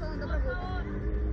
走，咱们走。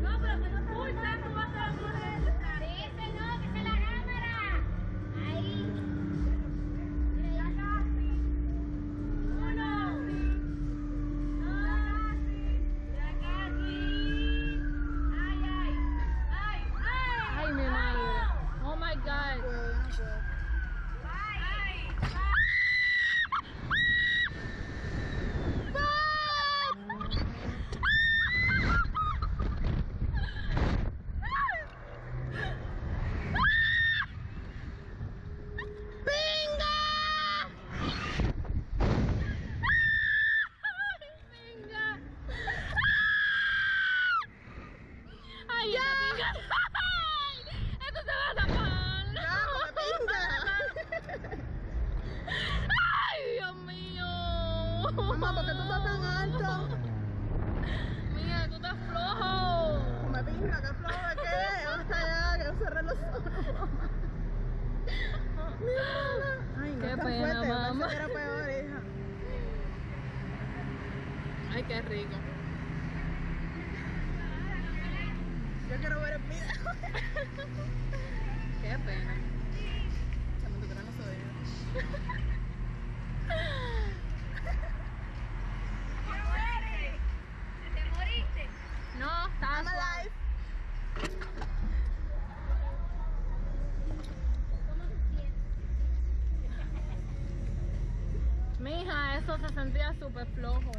Mamá, ¿por qué tú estás tan alto? Mira, tú estás flojo. Me pinga, que flojo de qué. Hasta allá, que yo cerré los ojos, mamá. Mira, Ay, no Qué tan pena, fuerte, mamá. pensé que era peor, hija. Ay, qué rico. Yo quiero ver el video. Qué pena. eso se sentía súper flojo.